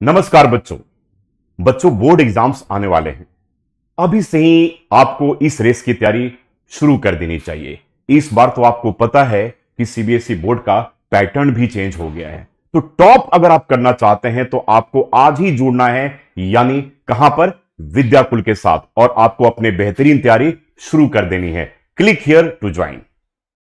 नमस्कार बच्चों। बच्चों, बोर्ड एग्ज़ाम्स आने वाले हैं। अभी से ही आपको इस रेस की तैयारी शुरू कर देनी चाहिए। इस बार तो आपको पता है कि सीबीएसई बोर्ड का पैटर्न भी चेंज हो गया है। तो टॉप अगर आप करना चाहते हैं तो आपको आज ही जुड़ना है, यानी कहाँ पर? विद्याकुल के साथ। और आपको अपने बेहतरीन तैयारी शुरू कर देनी है। Click here to join